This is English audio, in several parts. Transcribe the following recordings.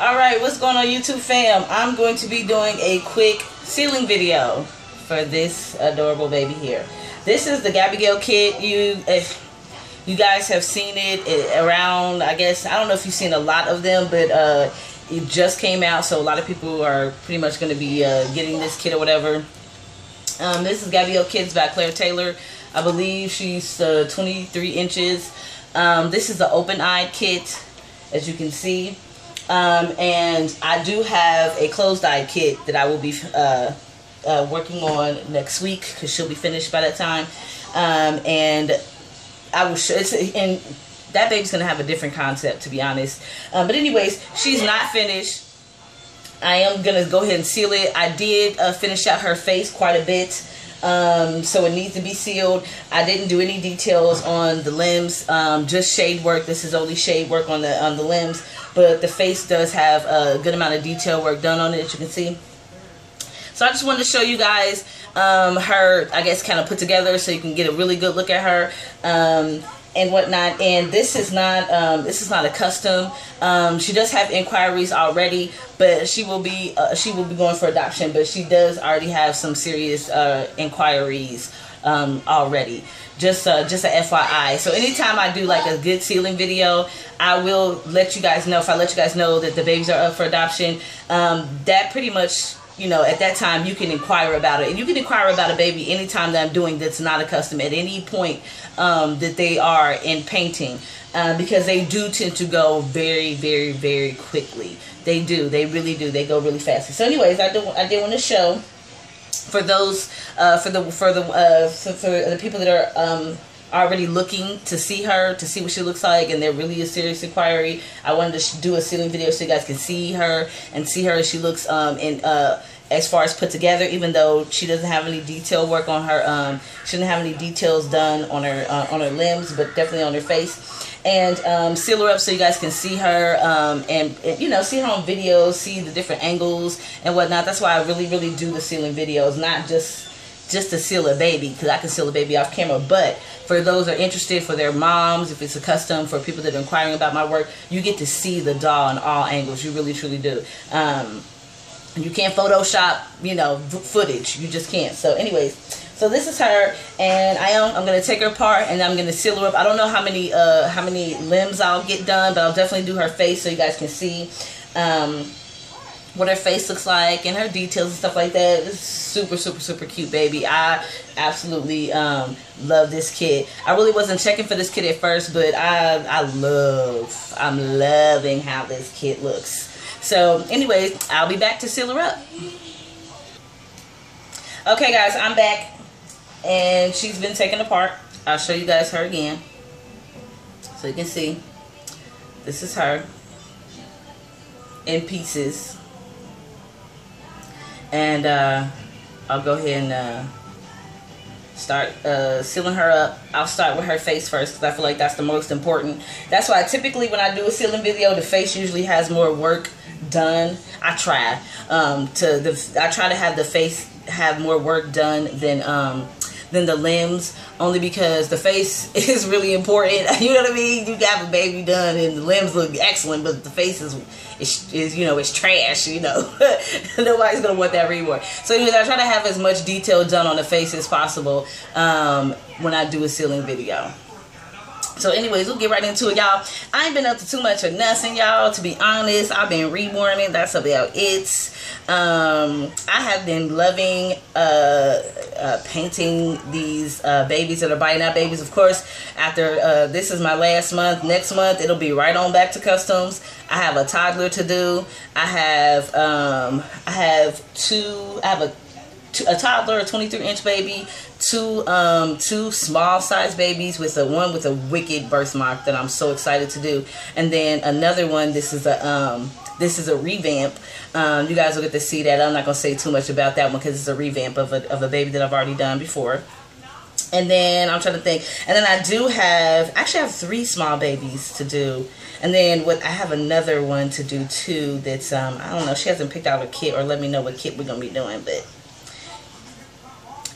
All right, what's going on YouTube fam? I'm going to be doing a quick sealing video for this adorable baby here. This is the Gabygail kit. You, if you guys have seen it around, I guess, I don't know if you've seen a lot of them, but uh, it just came out, so a lot of people are pretty much going to be uh, getting this kit or whatever. Um, this is Gabygail Kids by Claire Taylor. I believe she's uh, 23 inches. Um, this is the open-eyed kit, as you can see. Um, and I do have a closed eye kit that I will be uh, uh, working on next week because she'll be finished by that time. Um, and I will show it's and that baby's gonna have a different concept to be honest. Um, but anyways, she's not finished. I am gonna go ahead and seal it. I did uh, finish out her face quite a bit. Um, so it needs to be sealed. I didn't do any details on the limbs, um, just shade work. This is only shade work on the on the limbs, but the face does have a good amount of detail work done on it, as you can see. So I just wanted to show you guys um, her, I guess, kind of put together so you can get a really good look at her. And whatnot. And this is not um, this is not a custom. Um, she does have inquiries already but she will be uh, she will be going for adoption but she does already have some serious uh, inquiries um, already. Just uh, just a FYI so anytime I do like a good sealing video I will let you guys know if I let you guys know that the babies are up for adoption um, that pretty much you know, at that time you can inquire about it. And you can inquire about a baby anytime that I'm doing that's not a custom at any point um, that they are in painting. Uh, because they do tend to go very, very, very quickly. They do. They really do. They go really fast. So anyways, I, do, I did want to show for those, uh, for the, for the, uh, for, for the people that are, um, already looking to see her, to see what she looks like, and they're really is serious inquiry. I wanted to do a sealing video so you guys can see her and see her as she looks um, in uh, as far as put together, even though she doesn't have any detail work on her, um, she doesn't have any details done on her uh, on her limbs, but definitely on her face. And um, seal her up so you guys can see her um, and, and, you know, see her on videos, see the different angles and whatnot. That's why I really, really do the sealing videos, not just just to seal a baby because I can seal a baby off camera. But for those that are interested, for their moms, if it's a custom, for people that are inquiring about my work, you get to see the doll in all angles. You really, truly do. Um, you can't Photoshop, you know, footage. You just can't. So anyways, so this is her, and I am I'm gonna take her apart and I'm gonna seal her up. I don't know how many uh how many limbs I'll get done, but I'll definitely do her face so you guys can see um what her face looks like and her details and stuff like that. It's super, super, super cute, baby. I absolutely um, love this kit. I really wasn't checking for this kit at first, but I, I love, I'm loving how this kit looks. So anyways, I'll be back to seal her up. Okay guys, I'm back and she's been taken apart. I'll show you guys her again. So you can see, this is her in pieces. And uh, I'll go ahead and uh, start uh, sealing her up. I'll start with her face first because I feel like that's the most important. That's why typically when I do a sealing video, the face usually has more work done. I try um, to the I try to have the face have more work done than um, than the limbs only because the face is really important. You know what I mean? You got a baby done and the limbs look excellent but the face is is, is you know it's trash you know? Nobody's gonna want that anymore so anyways I try to have as much detail done on the face as possible um, when I do a sealing video so anyways, we'll get right into it, y'all. I ain't been up to too much of nothing, y'all. To be honest, I've been reborning. That's about it. Um, I have been loving uh, uh, painting these uh, babies that are buy it now babies. Of course, after uh, this is my last month. Next month, it'll be right on back to customs. I have a toddler to do. I have um, I have two. I have a a toddler, a 23 inch baby, two um two small size babies with a one with a wicked birthmark that I'm so excited to do, and then another one. This is a um this is a revamp. Um, you guys will get to see that. I'm not gonna say too much about that one because it's a revamp of a of a baby that I've already done before. And then I'm trying to think. And then I do have actually I have three small babies to do. And then what I have another one to do too that's um I don't know, she hasn't picked out a kit or let me know what kit we're gonna be doing, but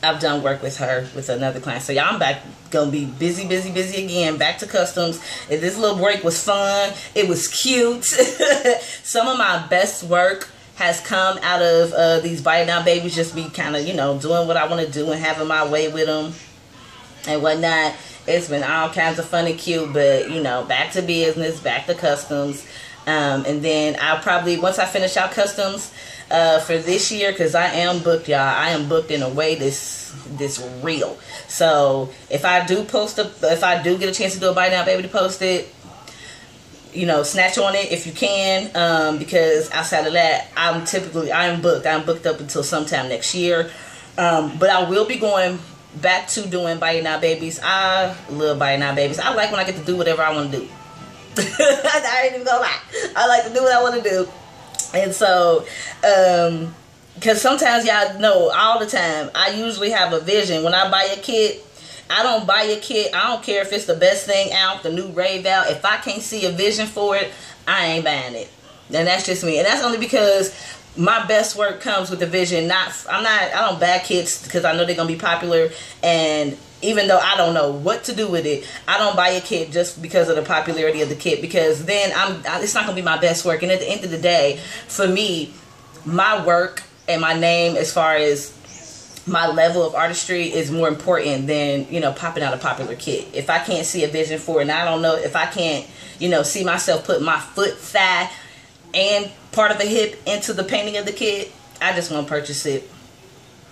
I've done work with her with another client. So y'all, I'm back gonna be busy, busy, busy again. Back to customs. And this little break was fun. It was cute. Some of my best work has come out of uh, these buy it now babies. Just be kind of you know doing what I want to do and having my way with them and whatnot. It's been all kinds of fun and cute, but you know, back to business, back to customs. Um, and then I'll probably once I finish out customs uh, for this year, because I am booked, y'all. I am booked in a way this this real. So if I do post a, if I do get a chance to do a buy it now baby to post it, you know, snatch on it if you can, um, because outside of that, I'm typically I'm booked. I'm booked up until sometime next year. Um, but I will be going back to doing buy it now babies. I love buy it now babies. I like when I get to do whatever I want to do. I ain't even gonna lie. I like to do what I want to do. And so, um, because sometimes y'all know all the time, I usually have a vision. When I buy a kit, I don't buy a kit. I don't care if it's the best thing out, the new rave out. If I can't see a vision for it, I ain't buying it. And that's just me. And that's only because my best work comes with the vision. Not I'm not I don't buy kits because I know they're gonna be popular and even though I don't know what to do with it, I don't buy a kit just because of the popularity of the kit because then I'm it's not gonna be my best work. And at the end of the day, for me, my work and my name as far as my level of artistry is more important than you know popping out a popular kit. If I can't see a vision for it, and I don't know if I can't you know see myself put my foot, thigh, and part of the hip into the painting of the kit, I just won't purchase it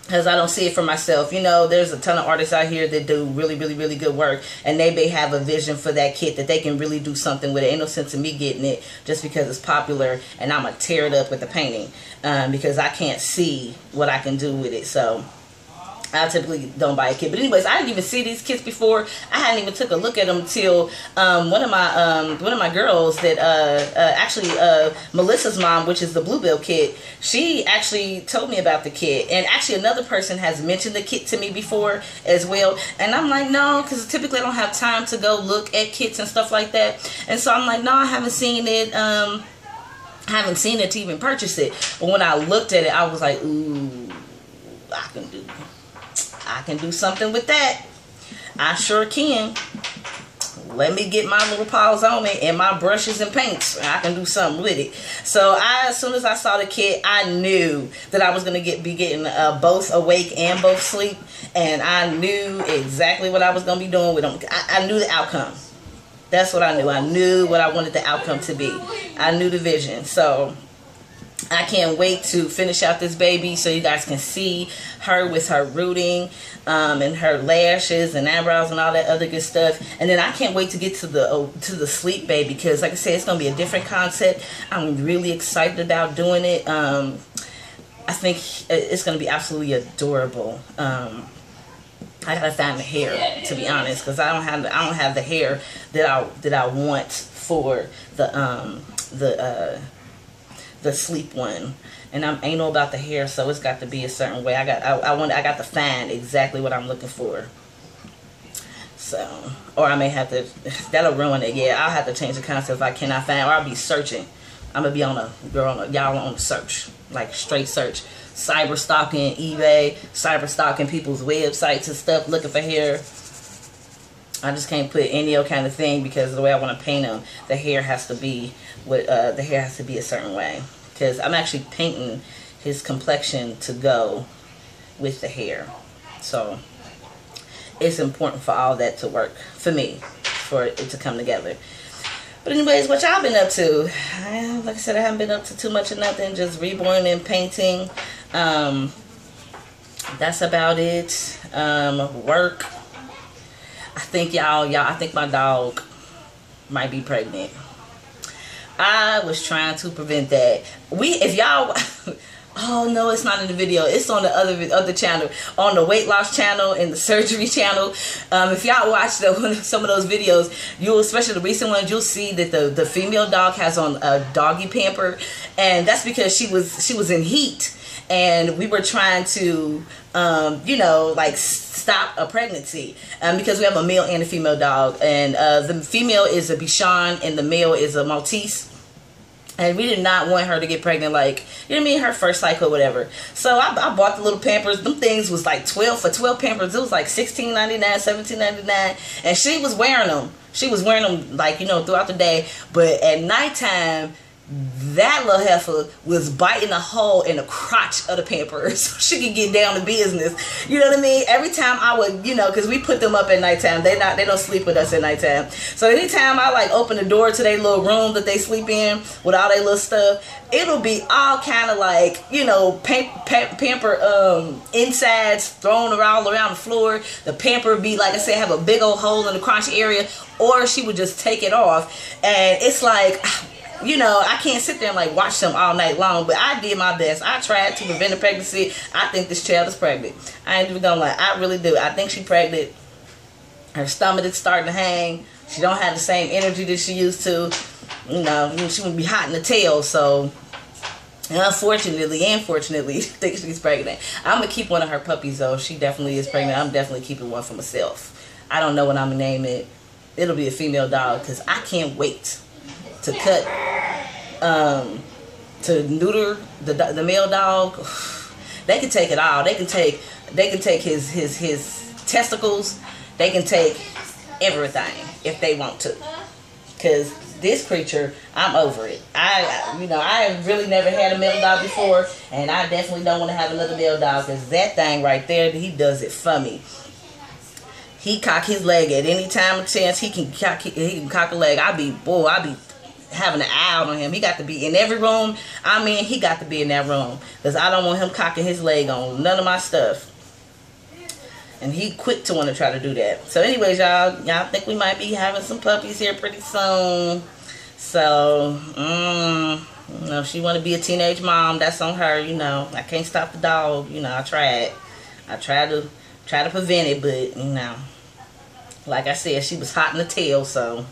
because I don't see it for myself. You know, there's a ton of artists out here that do really, really, really good work, and they may have a vision for that kit that they can really do something with it. Ain't no sense in me getting it just because it's popular, and I'm gonna tear it up with the painting um, because I can't see what I can do with it. So I typically don't buy a kit. But anyways, I didn't even see these kits before. I hadn't even took a look at them until um, one of my um, one of my girls that uh, uh, actually uh, Melissa's mom, which is the Bluebell kit, she actually told me about the kit. And actually another person has mentioned the kit to me before as well. And I'm like, no, because typically I don't have time to go look at kits and stuff like that. And so I'm like, no, I haven't seen it. Um, I haven't seen it to even purchase it. But when I looked at it, I was like, ooh, I can do I can do something with that. I sure can. Let me get my little paws on it and my brushes and paints. I can do something with it. So I, as soon as I saw the kit, I knew that I was gonna get be getting uh, both awake and both sleep, and I knew exactly what I was gonna be doing with them. I, I knew the outcome. That's what I knew. I knew what I wanted the outcome to be. I knew the vision. So I can't wait to finish out this baby so you guys can see her with her rooting um, and her lashes and eyebrows and all that other good stuff. And then I can't wait to get to the uh, to the sleep baby because like I said, it's going to be a different concept. I'm really excited about doing it. Um, I think it's going to be absolutely adorable. Um, I gotta find the hair to be honest, because I don't have the, I don't have the hair that I that I want for the um the uh the sleep one. And I'm anal about the hair so it's got to be a certain way. I got I, I want I got to find exactly what I'm looking for. So or I may have to that'll ruin it. Yeah I'll have to change the concept if I cannot find or I'll be searching. I'm gonna be on a girl on a y'all on a search like straight search. Cyber stalking eBay cyber stalking people's websites and stuff looking for hair. I just can't put any old kind of thing because the way I want to paint them the hair has to be what uh, the hair has to be a certain way because I'm actually painting his complexion to go with the hair. So it's important for all that to work for me, for it to come together. But anyways, what y'all been up to? I, like I said, I haven't been up to too much of nothing, just reborn and painting. Um, that's about it. Um, work. I think y'all, y'all, I think my dog might be pregnant. I was trying to prevent that. We, if y'all, oh no, it's not in the video. It's on the other other channel, on the weight loss channel and the surgery channel. Um, if y'all watch the, some of those videos, you'll, especially the recent ones, you'll see that the the female dog has on a doggy pamper, and that's because she was she was in heat and we were trying to um, you know like stop a pregnancy. Um, because we have a male and a female dog. And uh, the female is a Bichon and the male is a Maltese. And we did not want her to get pregnant like you know what I mean? Her first cycle whatever. So I, I bought the little pampers. Them things was like 12 for 12 pampers it was like 16.99 17.99 and she was wearing them she was wearing them like you know throughout the day. But at nighttime that little heifer was biting a hole in the crotch of the pampers so she could get down to business. You know what I mean? Every time I would, you know, because we put them up at nighttime. They not they don't sleep with us at nighttime. So anytime I like open the door to their little room that they sleep in with all their little stuff, it'll be all kind of like you know pam- pam- pamper um insides thrown around around the floor. The pamper be like I said have a big old hole in the crotch area, or she would just take it off, and it's like you know, I can't sit there and like watch them all night long, but I did my best. I tried to prevent a pregnancy. I think this child is pregnant. I ain't even gonna lie. I really do. I think she pregnant. Her stomach is starting to hang. She don't have the same energy that she used to. You know, she would be hot in the tail. So, unfortunately, unfortunately, I think she's pregnant. I'm gonna keep one of her puppies though. She definitely is pregnant. I'm definitely keeping one for myself. I don't know what I'm gonna name it. It'll be a female dog because I can't wait to cut um, to neuter the the male dog, they can take it all. They can take they can take his his his testicles. They can take everything if they want to. Cause this creature, I'm over it. I you know I really never had a male dog before, and I definitely don't want to have another male dog. Cause that thing right there, he does it for me. He cock his leg at any time of chance. He can cock he can cock a leg. I be boy. I be having an eye out on him. He got to be in every room. I mean, he got to be in that room because I don't want him cocking his leg on none of my stuff. And he quick to want to try to do that. So, anyways, y'all, y'all think we might be having some puppies here pretty soon. So, mm, you know, she want to be a teenage mom, that's on her. You know, I can't stop the dog. You know, I tried. I tried to try to prevent it, but you know, like I said, she was hot in the tail, so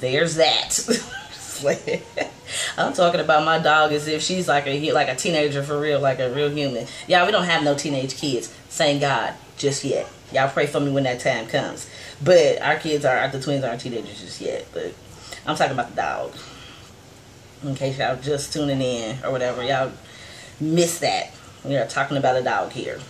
there's that. I'm talking about my dog as if she's like a like a teenager for real, like a real human. Y'all, we don't have no teenage kids. Thank God, just yet. Y'all pray for me when that time comes. But our kids are, the twins aren't teenagers just yet. But I'm talking about the dog. In case y'all just tuning in or whatever, y'all missed that. We are talking about a dog here.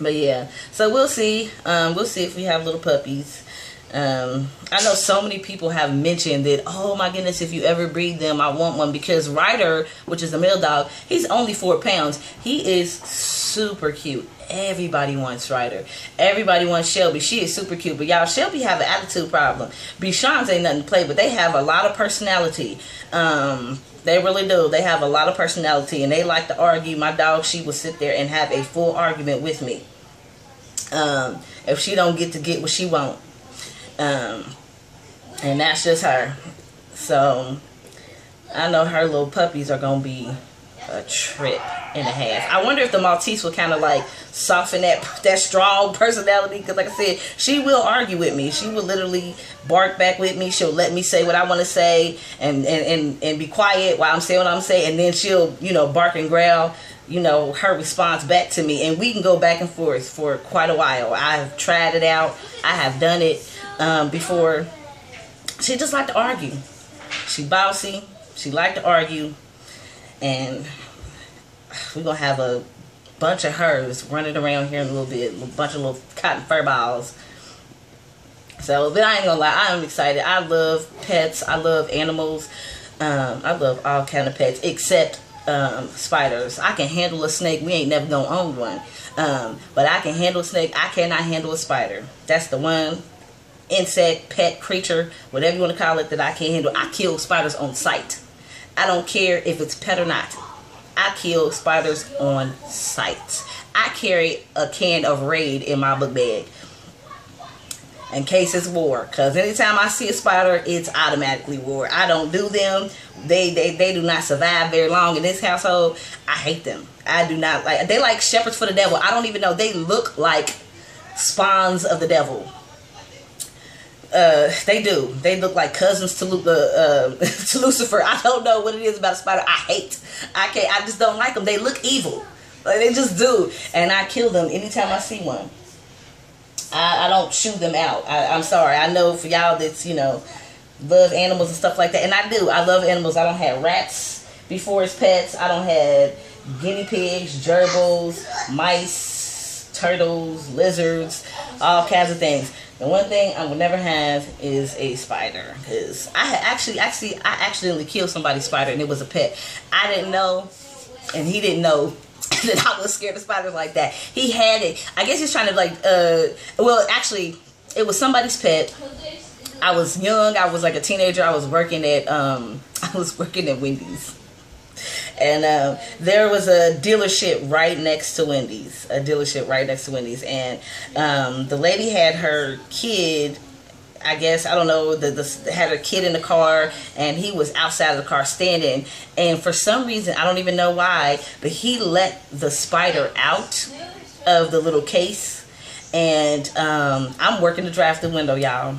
But yeah, so we'll see. Um, we'll see if we have little puppies. Um, I know so many people have mentioned that, oh my goodness, if you ever breed them, I want one because Ryder, which is a male dog, he's only four pounds. He is super cute. Everybody wants Ryder. Everybody wants Shelby. She is super cute. But y'all, Shelby have an attitude problem. Bichon's ain't nothing to play, but they have a lot of personality. Um, they really do. They have a lot of personality and they like to argue. My dog, she will sit there and have a full argument with me. Um, if she don't get to get what she want. Um, and that's just her. So I know her little puppies are gonna be a trip and a half. I wonder if the Maltese will kind of like soften that that strong personality. Because like I said, she will argue with me. She will literally bark back with me. She'll let me say what I want to say and, and, and, and be quiet while I'm saying what I'm saying. And then she'll, you know, bark and growl, you know, her response back to me. And we can go back and forth for quite a while. I've tried it out. I have done it um, before. She just liked to argue. She bossy. She liked to argue. And we're going to have a bunch of hers running around here in a little bit. A bunch of little cotton fur balls. So, but I ain't gonna lie, I'm excited. I love pets. I love animals. Um, I love all kind of pets except um, spiders. I can handle a snake. We ain't never gonna own one. Um, but I can handle a snake. I cannot handle a spider. That's the one insect, pet, creature, whatever you want to call it, that I can't handle. I kill spiders on sight. I don't care if it's pet or not. I kill spiders on sight. I carry a can of Raid in my book bag in case it's war. Because anytime I see a spider, it's automatically war. I don't do them. They, they, they do not survive very long in this household. I hate them. I do not like. They like shepherds for the devil. I don't even know. They look like spawns of the devil uh, they do. They look like cousins to, uh, uh, to Lucifer. I don't know what it is about a spider. I hate. I can't. I just don't like them. They look evil. Like they just do. And I kill them anytime I see one. I, I don't shoot them out. I, am sorry. I know for y'all that's you know love animals and stuff like that. And I do. I love animals. I don't have rats before as pets. I don't have guinea pigs, gerbils, mice, turtles, lizards, all kinds of things. The one thing I would never have is a spider because I actually, actually, I accidentally killed somebody's spider and it was a pet. I didn't know, and he didn't know that I was scared of spiders like that. He had it. I guess he's trying to like, uh, well, actually, it was somebody's pet. I was young. I was like a teenager. I was working at, um, I was working at Wendy's and uh, there was a dealership right next to Wendy's, a dealership right next to Wendy's, and um, the lady had her kid. I guess I don't know. The, the had her kid in the car, and he was outside of the car standing. And for some reason, I don't even know why, but he let the spider out of the little case. And um, I'm working to draft the window, y'all.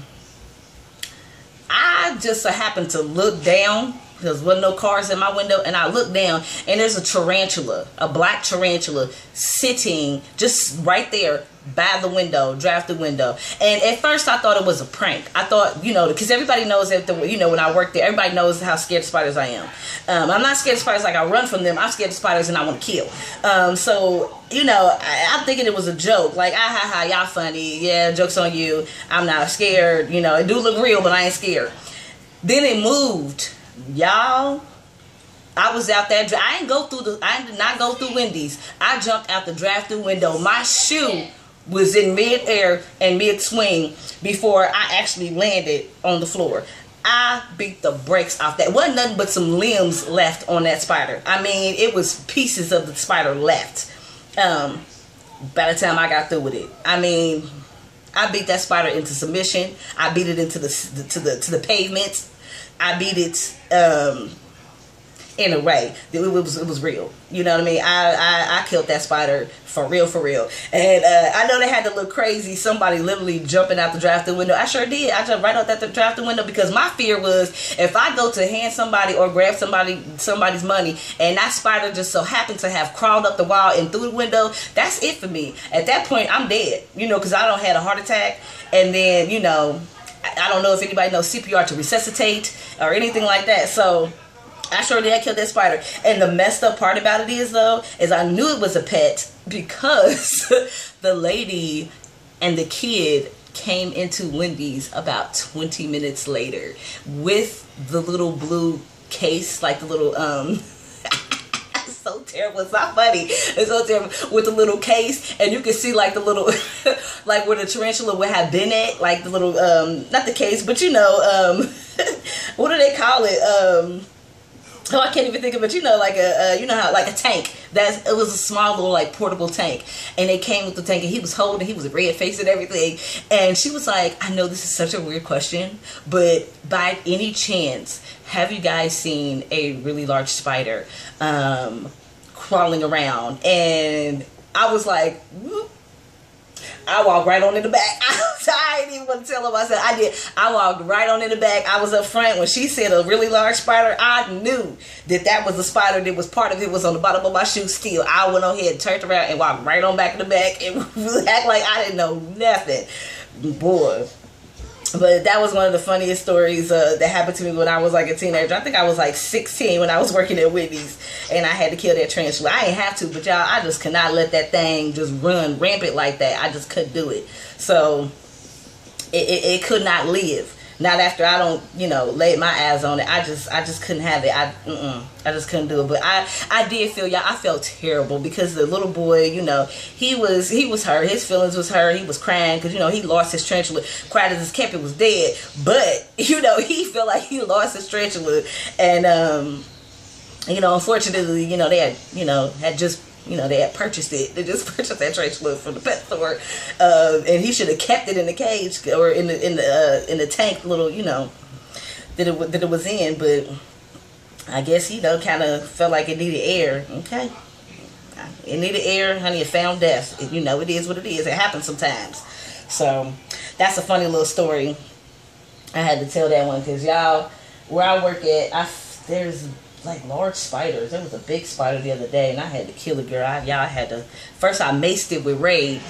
I just so happened to look down because wasn't no cars in my window and I look down and there's a tarantula a black tarantula sitting just right there by the window draft the window. And at first I thought it was a prank. I thought you know because everybody knows that the you know when I work there everybody knows how scared of spiders I am. Um, I'm not scared of spiders like I run from them. I'm scared of spiders and I want to kill. Um, so you know I, am thinking it was a joke. Like ah ha ha y'all funny. Yeah jokes on you. I'm not scared. You know it do look real but I ain't scared. Then it moved y'all I was out there. I didn't go through the. I did not go through Wendy's. I jumped out the drive-through window. My shoe was in mid-air and mid-swing before I actually landed on the floor. I beat the brakes off that. Wasn't nothing but some limbs left on that spider. I mean, it was pieces of the spider left. Um, by the time I got through with it, I mean, I beat that spider into submission. I beat it into the to the to the pavement. I beat it um, in a way. It was it was real. You know what I mean? I I, I killed that spider for real, for real. And uh, I know they had to look crazy. Somebody literally jumping out the drafting window. I sure did. I jumped right out that drafting window because my fear was if I go to hand somebody or grab somebody somebody's money and that spider just so happened to have crawled up the wall and through the window, that's it for me. At that point, I'm dead. You know, because I don't had a heart attack, and then you know I don't know if anybody knows CPR to resuscitate or anything like that. So I sure did kill that spider. And the messed up part about it is though, is I knew it was a pet because the lady and the kid came into Wendy's about 20 minutes later with the little blue case, like the little um so terrible. It's not funny. It's so terrible with the little case, and you can see like the little, like where the tarantula would have been at, like the little, um, not the case, but you know, um, what do they call it? Um, oh, I can't even think of it. You know, like a, uh, you know how, like a tank. That's it was a small little like portable tank, and they came with the tank, and he was holding. He was red faced and everything, and she was like, "I know this is such a weird question, but by any chance, have you guys seen a really large spider um, crawling around?" And I was like, Whoop I walk right on in the back. I didn't even to tell him. I said I did. I walked right on in the back. I was up front when she said a really large spider. I knew that that was the spider that was part of it was on the bottom of my shoe. Still, I went on ahead, turned around, and walked right on back in the back and act like I didn't know nothing. Boy, but that was one of the funniest stories uh, that happened to me when I was like a teenager. I think I was like 16 when I was working at Wendy's and I had to kill that tarantula. I ain't have to, but y'all, I just could not let that thing just run rampant like that. I just couldn't do it. So it, it, it could not live. Not after I don't, you know, laid my eyes on it. I just, I just couldn't have it. I, mm-mm, I just couldn't do it. But I, I did feel, y'all. I felt terrible because the little boy, you know, he was, he was hurt. His feelings was hurt. He was crying because you know he lost his tarantula. Cried as his it was dead. But you know he felt like he lost his tarantula, and um, you know, unfortunately, you know they had, you know, had just you know, they had purchased it. They just purchased that tarantula from the pet store, uh, and he should have kept it in the cage or in the in the uh, in the tank, little you know, that it that it was in. But I guess you know, kind of felt like it needed air. Okay, it needed air, honey. It found death. It, you know, it is what it is. It happens sometimes. So that's a funny little story. I had to tell that one because y'all, where I work at, I there's like large spiders. There was a big spider the other day, and I had to kill a girl. I, y'all had to first I maced it with Raid,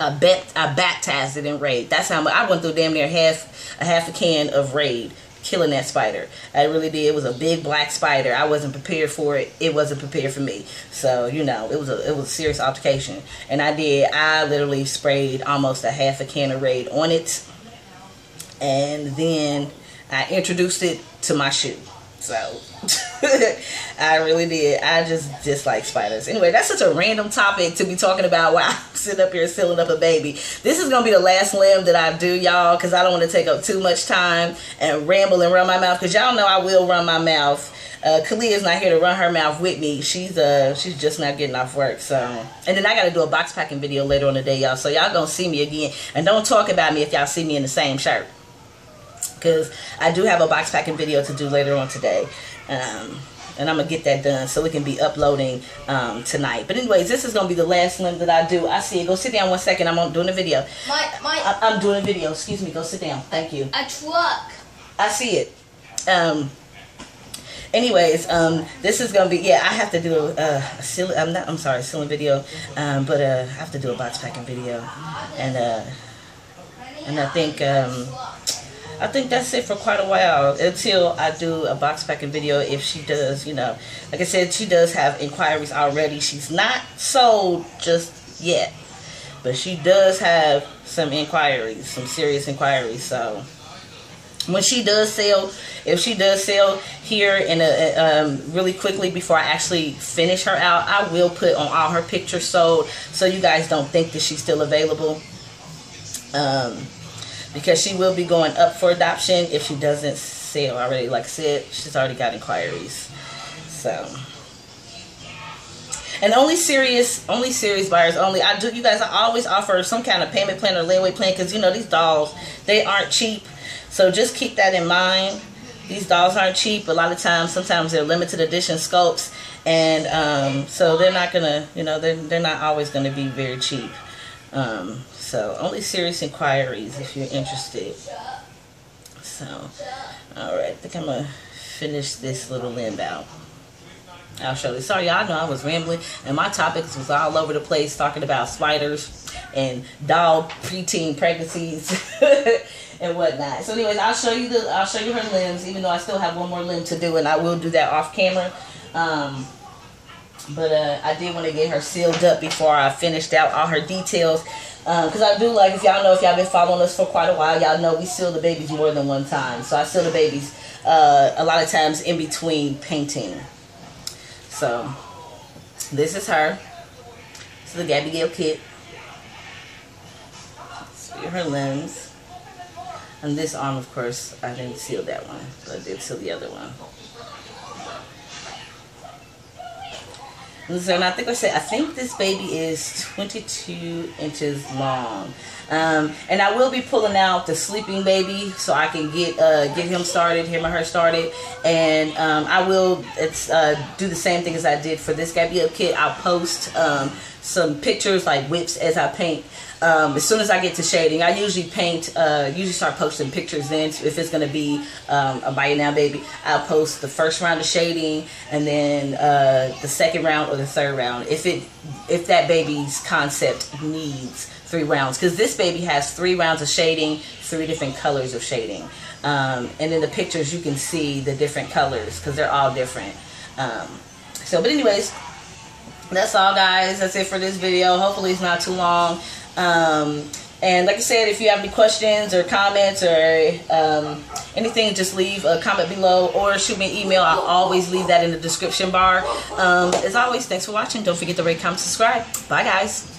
I bet I baptized it in Raid. That's how I went through damn near half a half a can of Raid killing that spider. I really did. It was a big black spider. I wasn't prepared for it. It wasn't prepared for me. So, you know, it was a it was a serious altercation. And I did I literally sprayed almost a half a can of Raid on it. And then I introduced it to my shoe. So I really did. I just dislike spiders. Anyway, that's such a random topic to be talking about while I'm sitting up here sealing up a baby. This is to be the last limb that I do, y'all, because I don't want to take up too much time and ramble and run my mouth, because y'all know I will run my mouth. Uh, Kalia's not here to run her mouth with me. She's uh she's just not getting off work. So and then I got to do a box packing video later on the day, y'all. So y'all gonna see me again. And don't talk about me if y'all see me in the same shirt because I do have a box packing video to do later on today. Um, and I'm gonna get that done so we can be uploading um, tonight. But anyways, this is gonna be the last limb that I do. I see it. Go sit down one second. I'm doing a video. My my. I, am doing a video. Excuse me. Go sit down. Thank you. A truck. I see it. Um. Anyways, um, this is gonna be yeah. I have to do a, a silly. I'm not. I'm sorry, silly video. Um, but uh, I have to do a box packing video, and uh, and I think um I think that's it for quite a while until I do a box packing video if she does, you know. Like I said, she does have inquiries already. She's not sold just yet. But she does have some inquiries, some serious inquiries. So when she does sell, if she does sell here in a um, really quickly before I actually finish her out, I will put on all her pictures sold so you guys don't think that she's still available. Um, because she will be going up for adoption if she doesn't sell already. Like I said, she's already got inquiries. So, and only serious, only serious buyers only. I do, you guys. I always offer some kind of payment plan or layaway plan because you know these dolls they aren't cheap. So just keep that in mind. These dolls aren't cheap. A lot of times, sometimes they're limited edition sculpts, and um, so they're not gonna, you know, they're they're not always gonna be very cheap. Um, so only serious inquiries if you're interested. So, alright, I think I'm going to finish this little limb out. I'll show you. Sorry, y'all know I was rambling, and my topics was all over the place, talking about spiders and dog preteen pregnancies and whatnot. So, anyways, I'll show you the I'll show you her limbs, even though I still have one more limb to do, and I will do that off camera. Um, but uh, I did want to get her sealed up before I finished out all her details. Because um, I do like, if y'all know, if y'all been following us for quite a while, y'all know we seal the babies more than one time. So I seal the babies uh, a lot of times in between painting. So this is her. This is the Gabygail kit. See her limbs. And this arm, of course, I didn't seal that one, but I did seal the other one. So I think I said I think this baby is 22 inches long. Um, and I will be pulling out the sleeping baby so I can get uh, get him started, him or her started. And um, I will uh, do the same thing as I did for this Gabby Up kit. I'll post um, some pictures like whips as I paint um, as soon as I get to shading, I usually paint, uh, usually start posting pictures then. If it's going to be um, a Buy It Now Baby, I'll post the first round of shading and then uh, the second round or the third round. If it, if that baby's concept needs three rounds. Because this baby has three rounds of shading, three different colors of shading. Um, and in the pictures, you can see the different colors because they're all different. Um, so, but anyways, that's all guys. That's it for this video. Hopefully it's not too long. Um, and like I said, if you have any questions or comments or um, anything, just leave a comment below or shoot me an email. I'll always leave that in the description bar. Um, as always, thanks for watching. Don't forget to rate, comment, subscribe. Bye, guys.